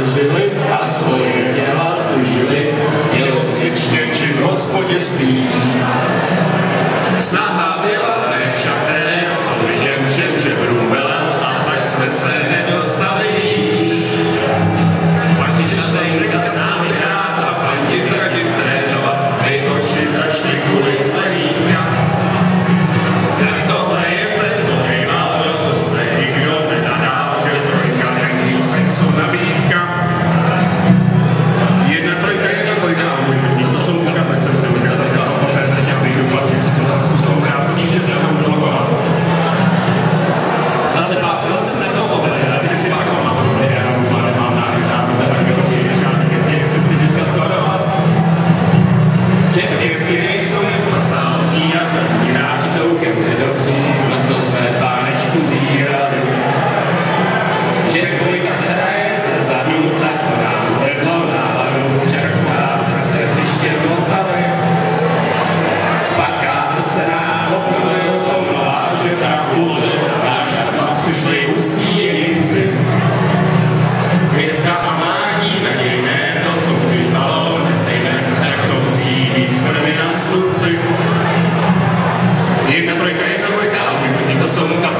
snažili a svoje těla užili, tělo tělocvičně či v hospodě spíš. Snaha byla ústí jedinci. Hvězda a mání na její jméno, co už ždalo, nesejme rakoucí, víc shodeme na slunci. Jedna trojka, jedna trojka, a to jsou mu.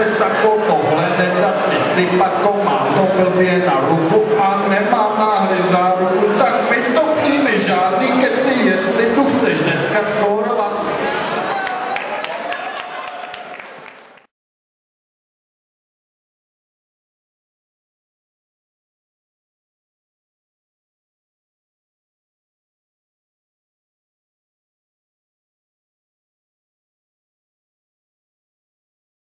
se zakopnul, holen nedat, ty si pak komám, to byl jen